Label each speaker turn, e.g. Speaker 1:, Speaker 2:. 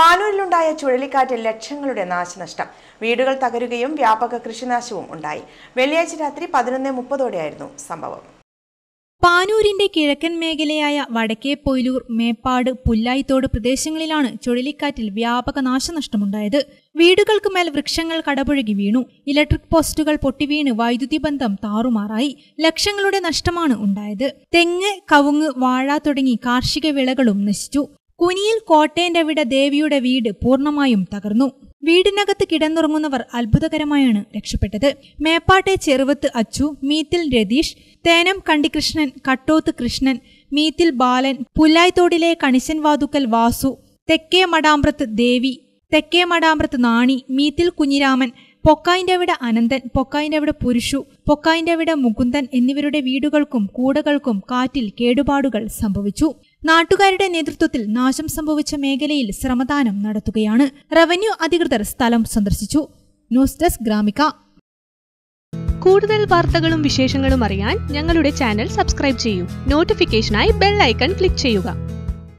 Speaker 1: പാനൂരിലുണ്ടായ ചുഴലിക്കാറ്റ് ലക്ഷങ്ങളുടെ നാശനഷ്ടം. വീടുകൾ തകരുകയും വ്യാപക കൃഷിനാശവും ഉണ്ടായി. വെള്ളിയാഴ്ച രാത്രി പതിനൊന്ന് മുപ്പതോടെയായിരുന്നു സംഭവം.
Speaker 2: പാനൂരിന്റെ കിഴക്കൻ മേഖലയായ വടക്കേ പൊയിലൂർ മേപ്പാട് പുല്ലായിത്തോട് പ്രദേശങ്ങളിലാണ് ചുഴലിക്കാറ്റിൽ വ്യാപക നാശനഷ്ടമുണ്ടായത്. വീടുകൾക്ക് മേൽ വൃക്ഷങ്ങൾ കടപുഴകി വീണു. ഇലക്ട്രിക് പോസ്റ്റുകൾ പൊട്ടിവീണ് വൈദ്യുതി ബന്ധം താറുമാറായി. ലക്ഷങ്ങളുടെ നഷ്ടമാണ് ഉണ്ടായത്. തെങ്ങ് കവുങ്ങ് വാഴ തുടങ്ങി കാർഷിക വിളകളും നശിച്ചു. കുനിയിൽ കോട്ടേന്റവിട ദേവിയുടെ വീട് പൂർണമായും തകർന്നു. വീടിനകത്ത് കിടന്നുറങ്ങുന്നവർ അത്ഭുതകരമായാണ് രക്ഷപ്പെട്ടത്. മേപ്പാട്ടെ ചെറുവത്ത് അച്ചു മീത്തിൽ രതീഷ് തേനം കണ്ടികൃഷ്ണൻ കട്ടോത്ത് കൃഷ്ണൻ മീത്തിൽ ബാലൻ പുല്ലായ്ത്തോടിലെ കണിശൻ വാതുക്കൽ വാസു തെക്കേ മടാമ്പ്രത്ത് ദേവി തെക്കേ മടാമ്പ്രത്ത് നാണി മീത്തിൽ കുഞ്ഞിരാമൻ പൊക്കായിന്റെ അവിടെ അനന്തൻ പൊക്കായിന്റെ അവിടെ പുരുഷു പൊക്കായിന്റെ അവിടെ മുകുന്ദൻ എന്നിവരുടെ വീടുകൾക്കും കൂടകൾക്കും കാറ്റിൽ കേടുപാടുകൾ സംഭവിച്ചു. നാട്ടുകാരുടെ നേതൃത്വത്തിൽ നാശം സംഭവിച്ച മേഖലയിൽ ശ്രമദാനം നടത്തുകയാണ്. റവന്യൂ അധികൃതർ സ്ഥലം സന്ദർശിച്ചു. News desk Gramika.
Speaker 3: കൂടുതൽ വാർത്തകളും വിശേഷങ്ങളും അറിയാൻ ഞങ്ങളുടെ ചാനൽ സബ്സ്ക്രൈബ് ചെയ്യൂ. നോട്ടിഫിക്കേഷനായി ബെൽ ഐക്കൺ ക്ലിക്ക് ചെയ്യുക.